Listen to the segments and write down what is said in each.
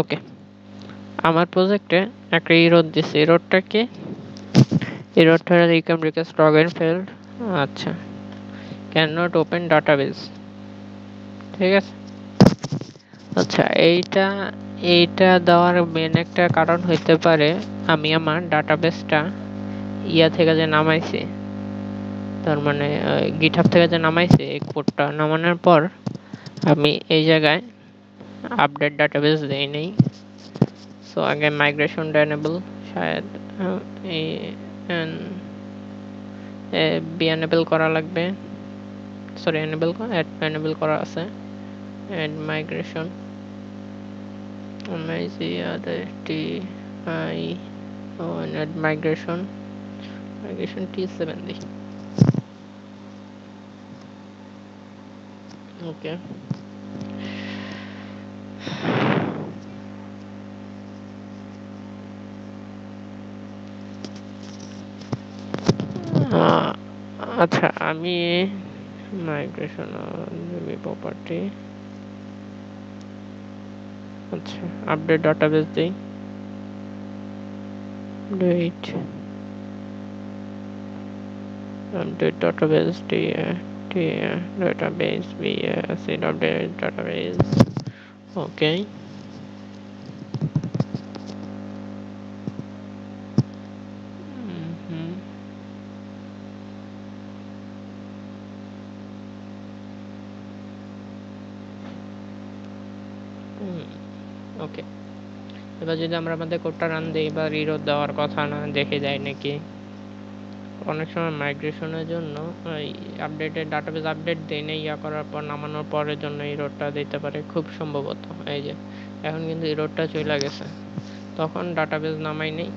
ওকে আমার প্রজেক্টে একটা ইরোড দিচ্ছে ইরোডটা কি? ইরোডটা রিকাম রিকোয়েস্ট লগ ইন ফেল্ড আচ্ছা। ক্যান নট ওপেন ডাটাবেস ঠিক আছে? আচ্ছা এইটা এইটা দেওয়ার মেন একটা কারণ হইতে পারে আমি আমার ডাটাবেসটা ইয়া থেকে যে নামাইছি, তার মানে গিটহাব থেকে যে নামাইছি এই কোডটা নামানোর পর আমি এই জায়গায় আপডেট ডাটাবেস দেই নেই। সো আগে মাইগ্রেশনটা এনেবল শায়দ এই বি এনেবল করা লাগবে। সরি এনেবল এনেবল করা আছে। Add migration MIC I O add migration migration T seven দিই ওকে আচ্ছা আমি মাইগ্রেশন প্রপার্টি আচ্ছা আপডেট ডাটাবেস দিই date database the the database we uh, see update database okay okay এবার যদি আমরা আমাদের কোডটা রান দিই বা রিরোড দেওয়ার কথা না দেখে যাই নাকি? অনেক সময় মাইগ্রেশনের জন্য ওই আপডেটের ডাটাবেস আপডেট দিই নেই ইয়া করার পর নামানোর পরের জন্য এই রোডটা দিতে পারে। খুব সম্ভবত, এই যে, এখন কিন্তু এই রোডটা চলে গেছে। তখন ডাটাবেস নামাই নেই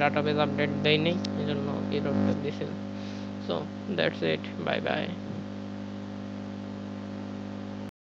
ডাটাবেস আপডেট দেয় নেই, এই জন্য এই রোডটা দিয়েছিল so that's it bye bye